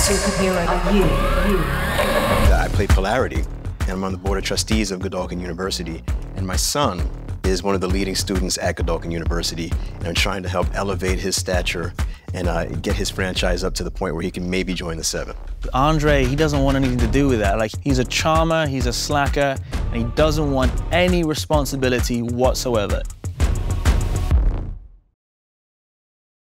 superhero are you? I play Polarity, and I'm on the board of trustees of Godolkin University. And my son is one of the leading students at Godolkin University, and I'm trying to help elevate his stature and uh, get his franchise up to the point where he can maybe join the seven. Andre, he doesn't want anything to do with that. Like, he's a charmer, he's a slacker, and he doesn't want any responsibility whatsoever.